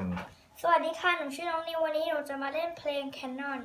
นึ่ง สวัสดีค่ะ หนูชื่อน้องนิววันนี้หนูจะมาเล่นเพลง Canon